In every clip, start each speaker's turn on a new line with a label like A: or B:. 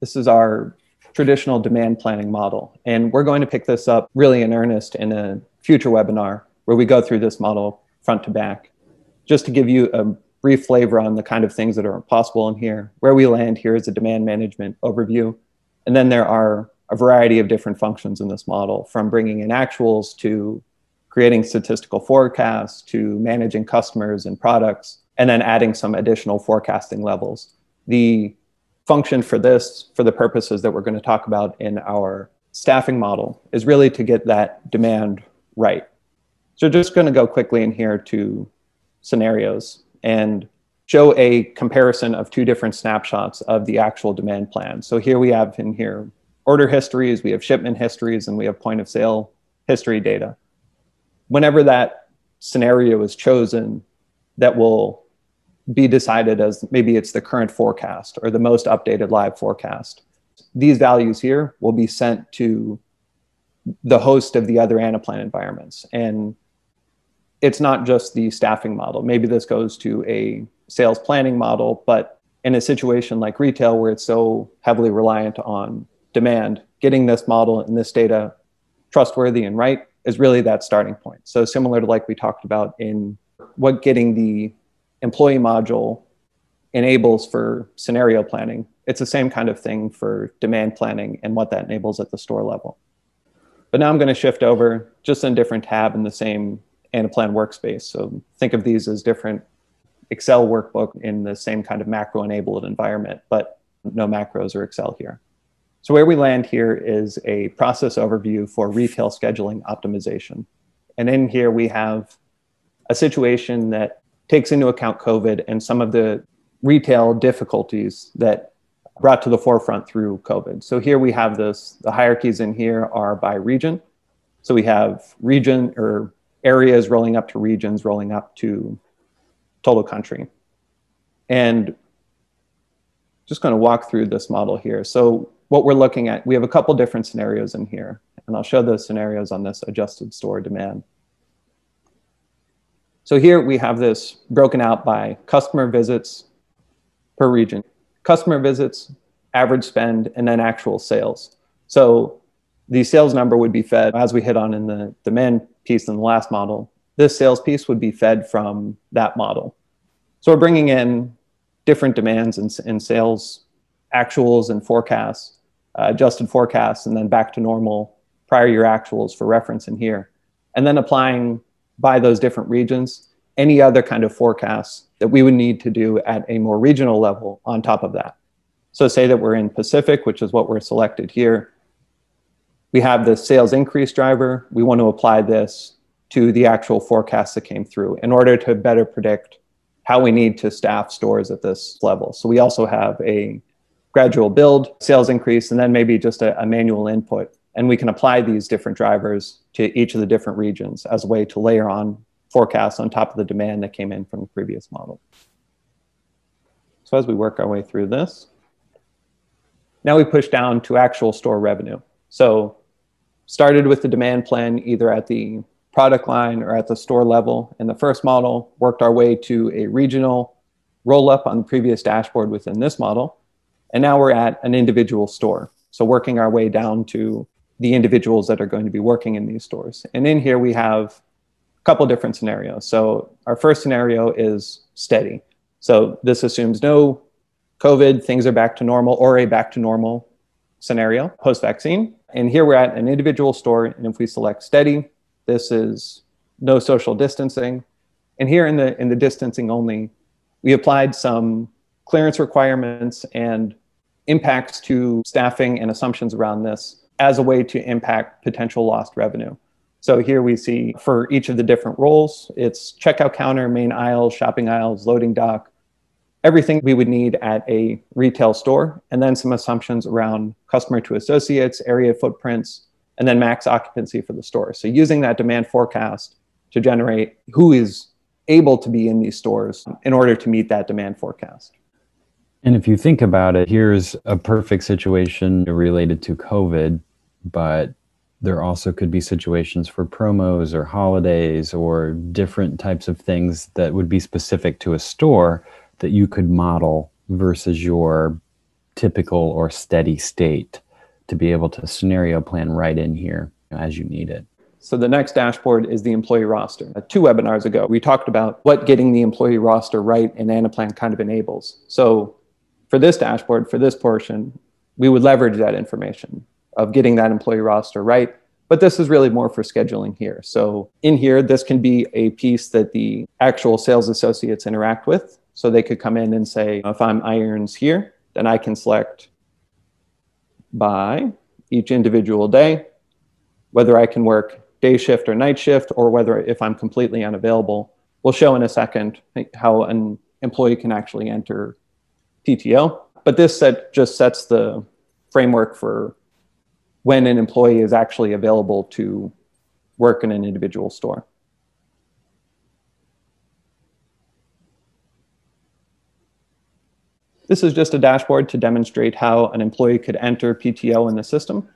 A: This is our traditional demand planning model. And we're going to pick this up really in earnest in a future webinar where we go through this model front to back. Just to give you a brief flavor on the kind of things that are possible in here, where we land here is a demand management overview. And then there are a variety of different functions in this model, from bringing in actuals to creating statistical forecasts to managing customers and products, and then adding some additional forecasting levels. The function for this, for the purposes that we're going to talk about in our staffing model, is really to get that demand right. So just going to go quickly in here to scenarios and show a comparison of two different snapshots of the actual demand plan. So here we have in here order histories, we have shipment histories, and we have point of sale history data. Whenever that scenario is chosen, that will be decided as maybe it's the current forecast or the most updated live forecast. These values here will be sent to the host of the other Anaplan environments. And it's not just the staffing model. Maybe this goes to a sales planning model, but in a situation like retail where it's so heavily reliant on demand, getting this model and this data trustworthy and right is really that starting point. So similar to like we talked about in what getting the employee module enables for scenario planning. It's the same kind of thing for demand planning and what that enables at the store level. But now I'm going to shift over just in a different tab in the same Anaplan workspace. So think of these as different Excel workbook in the same kind of macro enabled environment, but no macros or Excel here. So where we land here is a process overview for retail scheduling optimization. And in here we have a situation that takes into account COVID and some of the retail difficulties that brought to the forefront through COVID. So here we have this, the hierarchies in here are by region. So we have region or areas rolling up to regions, rolling up to total country. And just going to walk through this model here. So what we're looking at, we have a couple different scenarios in here, and I'll show those scenarios on this adjusted store demand. So here we have this broken out by customer visits per region, customer visits, average spend, and then actual sales. So the sales number would be fed, as we hit on in the demand piece in the last model, this sales piece would be fed from that model. So we're bringing in different demands and, in sales, actuals and forecasts, uh, adjusted forecasts, and then back to normal prior year actuals for reference in here. And then applying by those different regions, any other kind of forecasts that we would need to do at a more regional level on top of that. So say that we're in Pacific, which is what we're selected here. We have the sales increase driver. We want to apply this to the actual forecast that came through in order to better predict how we need to staff stores at this level. So we also have a gradual build, sales increase, and then maybe just a, a manual input and we can apply these different drivers to each of the different regions as a way to layer on forecasts on top of the demand that came in from the previous model. So as we work our way through this, now we push down to actual store revenue. So started with the demand plan either at the product line or at the store level in the first model, worked our way to a regional roll up on the previous dashboard within this model. And now we're at an individual store. So working our way down to the individuals that are going to be working in these stores. And in here we have a couple different scenarios. So our first scenario is steady. So this assumes no COVID, things are back to normal or a back to normal scenario post-vaccine. And here we're at an individual store. And if we select steady, this is no social distancing. And here in the, in the distancing only, we applied some clearance requirements and impacts to staffing and assumptions around this as a way to impact potential lost revenue. So here we see for each of the different roles, it's checkout counter, main aisles, shopping aisles, loading dock, everything we would need at a retail store, and then some assumptions around customer to associates, area footprints, and then max occupancy for the store. So using that demand forecast to generate who is able to be in these stores in order to meet that demand forecast.
B: And if you think about it, here's a perfect situation related to COVID but there also could be situations for promos or holidays or different types of things that would be specific to a store that you could model versus your typical or steady state to be able to scenario plan right in here as you need it.
A: So the next dashboard is the employee roster. Uh, two webinars ago, we talked about what getting the employee roster right in Anaplan kind of enables. So for this dashboard, for this portion, we would leverage that information of getting that employee roster right. But this is really more for scheduling here. So in here, this can be a piece that the actual sales associates interact with. So they could come in and say, if I'm irons here, then I can select by each individual day, whether I can work day shift or night shift, or whether if I'm completely unavailable. We'll show in a second how an employee can actually enter PTO. But this set just sets the framework for when an employee is actually available to work in an individual store. This is just a dashboard to demonstrate how an employee could enter PTO in the system.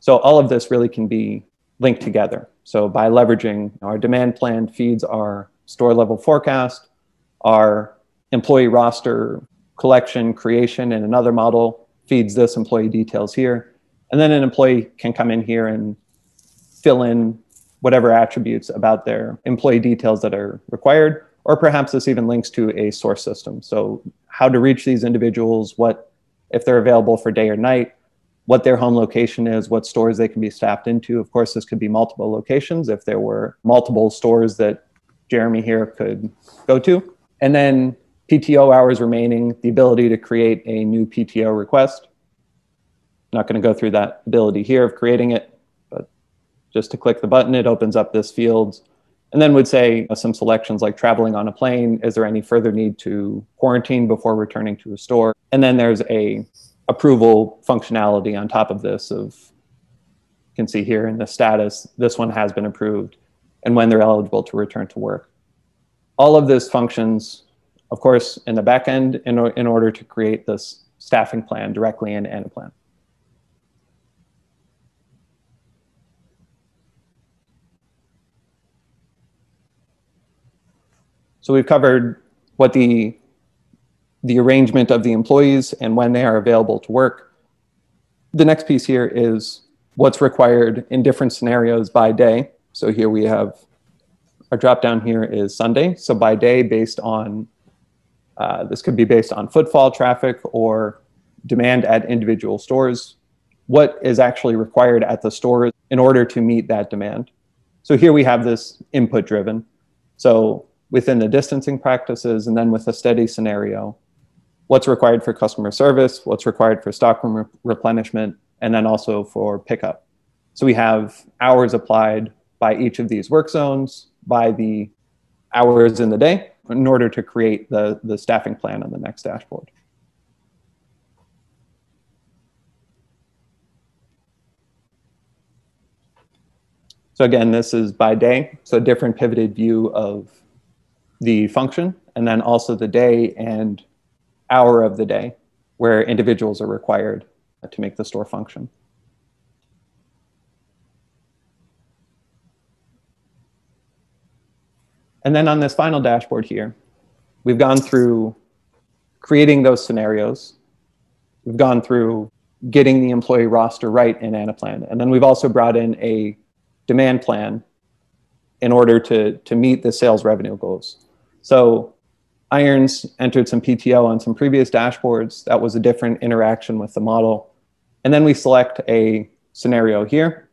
A: So all of this really can be linked together. So by leveraging our demand plan feeds our store level forecast, our employee roster collection creation in another model feeds this employee details here. And then an employee can come in here and fill in whatever attributes about their employee details that are required, or perhaps this even links to a source system. So how to reach these individuals, what if they're available for day or night, what their home location is, what stores they can be staffed into. Of course, this could be multiple locations if there were multiple stores that Jeremy here could go to. And then PTO hours remaining, the ability to create a new PTO request. Not going to go through that ability here of creating it, but just to click the button, it opens up this field and then would say uh, some selections like traveling on a plane. Is there any further need to quarantine before returning to a store? And then there's a approval functionality on top of this of you can see here in the status, this one has been approved and when they're eligible to return to work. All of those functions, of course, in the back end in, in order to create this staffing plan directly in Anaplan. So we've covered what the, the arrangement of the employees and when they are available to work. The next piece here is what's required in different scenarios by day. So here we have our drop down here is Sunday. So by day, based on uh, this could be based on footfall traffic or demand at individual stores. What is actually required at the stores in order to meet that demand? So here we have this input driven. So within the distancing practices and then with a steady scenario, what's required for customer service, what's required for stockroom re replenishment, and then also for pickup. So we have hours applied by each of these work zones, by the hours in the day, in order to create the, the staffing plan on the next dashboard. So again, this is by day, so a different pivoted view of the function, and then also the day and hour of the day where individuals are required to make the store function. And then on this final dashboard here, we've gone through creating those scenarios. We've gone through getting the employee roster right in Anaplan. And then we've also brought in a demand plan in order to, to meet the sales revenue goals. So Irons entered some PTO on some previous dashboards. That was a different interaction with the model. And then we select a scenario here,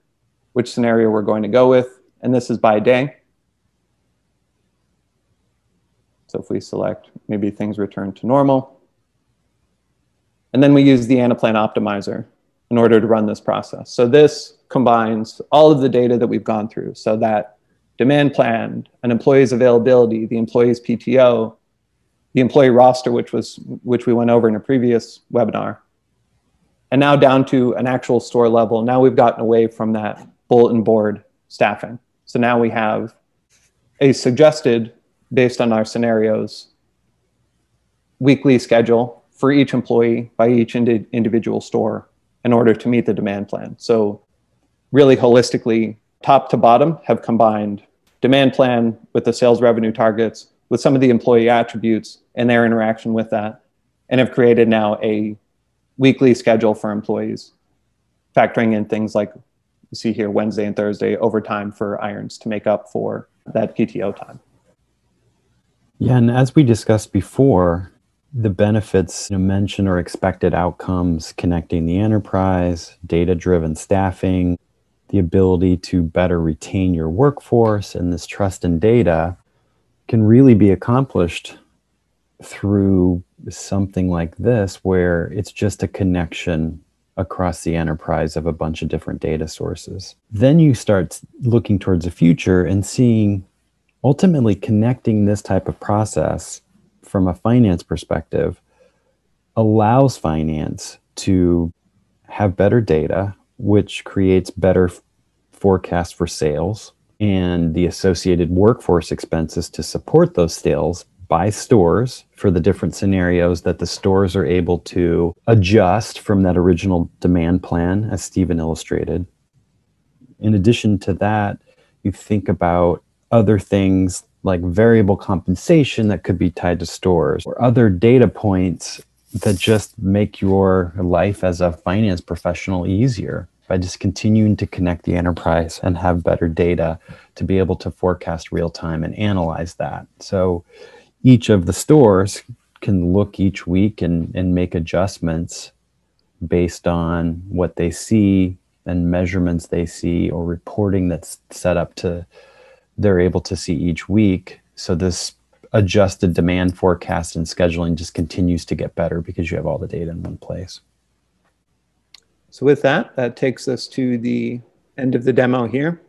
A: which scenario we're going to go with. And this is by day. So if we select, maybe things return to normal. And then we use the Anaplan optimizer in order to run this process. So this combines all of the data that we've gone through so that demand plan, an employee's availability, the employee's PTO, the employee roster, which was which we went over in a previous webinar, and now down to an actual store level. Now we've gotten away from that bulletin board staffing. So now we have a suggested, based on our scenarios, weekly schedule for each employee by each indi individual store in order to meet the demand plan. So really holistically, top to bottom, have combined demand plan with the sales revenue targets, with some of the employee attributes and their interaction with that, and have created now a weekly schedule for employees, factoring in things like you see here Wednesday and Thursday overtime for irons to make up for that PTO time.
B: Yeah, and as we discussed before, the benefits you know, mentioned or expected outcomes connecting the enterprise, data driven staffing, the ability to better retain your workforce, and this trust in data can really be accomplished through something like this, where it's just a connection across the enterprise of a bunch of different data sources. Then you start looking towards the future and seeing ultimately connecting this type of process from a finance perspective allows finance to have better data, which creates better forecasts for sales and the associated workforce expenses to support those sales by stores for the different scenarios that the stores are able to adjust from that original demand plan, as Stephen illustrated. In addition to that, you think about other things like variable compensation that could be tied to stores or other data points that just make your life as a finance professional easier by just continuing to connect the enterprise and have better data to be able to forecast real time and analyze that. So each of the stores can look each week and, and make adjustments based on what they see and measurements they see or reporting that's set up to they're able to see each week. So this adjusted demand forecast and scheduling just continues to get better because you have all the data in one place.
A: So with that, that takes us to the end of the demo here.